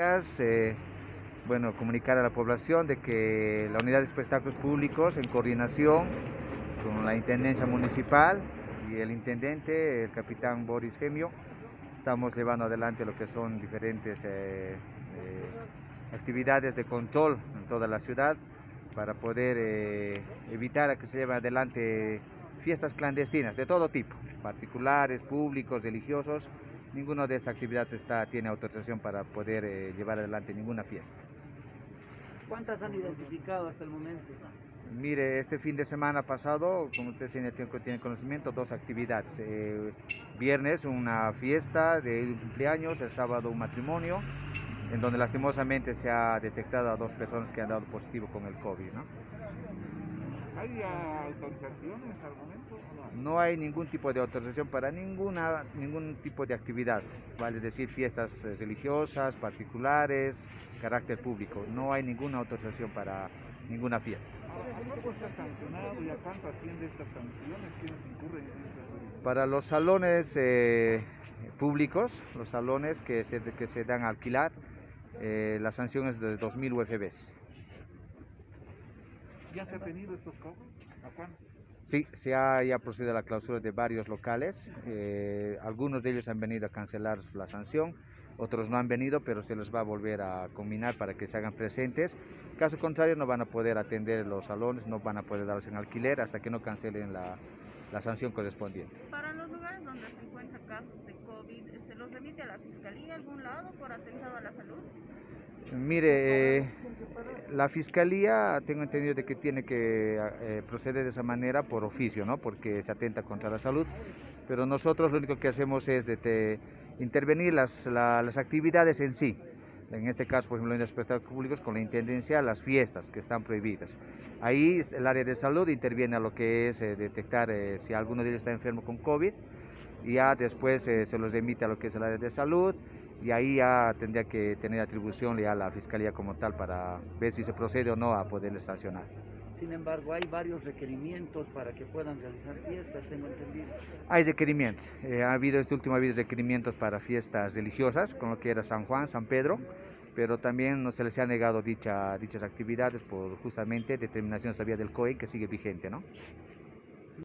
Eh, bueno, comunicar a la población de que la Unidad de Espectáculos Públicos, en coordinación con la Intendencia Municipal y el Intendente, el Capitán Boris Gemio, estamos llevando adelante lo que son diferentes eh, eh, actividades de control en toda la ciudad para poder eh, evitar a que se lleven adelante fiestas clandestinas de todo tipo, particulares, públicos, religiosos. Ninguna de estas actividades está, tiene autorización para poder llevar adelante ninguna fiesta. ¿Cuántas han identificado hasta el momento? Mire, este fin de semana pasado, como ustedes tienen, tiene conocimiento, dos actividades. Eh, viernes una fiesta de cumpleaños, el sábado un matrimonio, en donde lastimosamente se ha detectado a dos personas que han dado positivo con el COVID. ¿no? ¿Hay autorizaciones al momento? No? no hay ningún tipo de autorización para ninguna, ningún tipo de actividad, vale decir fiestas eh, religiosas, particulares, carácter público. No hay ninguna autorización para ninguna fiesta. Para los salones eh, públicos, los salones que se, que se dan a alquilar, eh, la sanción es de 2.000 UFBs. ¿Ya se ha tenido estos cobros? ¿A cuánto? Sí, se ha ya procedido a la clausura de varios locales. Eh, algunos de ellos han venido a cancelar la sanción otros no han venido, pero se les va a volver a combinar para que se hagan presentes. Caso contrario, no van a poder atender los salones, no van a poder darse en alquiler hasta que no cancelen la, la sanción correspondiente. Para los lugares donde se encuentran casos de COVID, ¿se los remite a la Fiscalía a algún lado por atentado a la salud? Mire, eh, la Fiscalía tengo entendido de que tiene que eh, proceder de esa manera por oficio, ¿no? porque se atenta contra la salud, pero nosotros lo único que hacemos es de te, intervenir las, las actividades en sí. En este caso, por ejemplo, en los espectáculos públicos con la intendencia, las fiestas que están prohibidas. Ahí el área de salud interviene a lo que es eh, detectar eh, si alguno de ellos está enfermo con COVID y ya después eh, se los emite a lo que es el área de salud y ahí ya tendría que tener atribución a la fiscalía como tal para ver si se procede o no a poderles sancionar. Sin embargo, hay varios requerimientos para que puedan realizar fiestas, tengo entendido. Hay requerimientos. Eh, ha habido este último habido requerimientos para fiestas religiosas, con lo que era San Juan, San Pedro, pero también no se les ha negado dicha, dichas actividades por justamente determinaciones todavía del COE que sigue vigente, ¿no?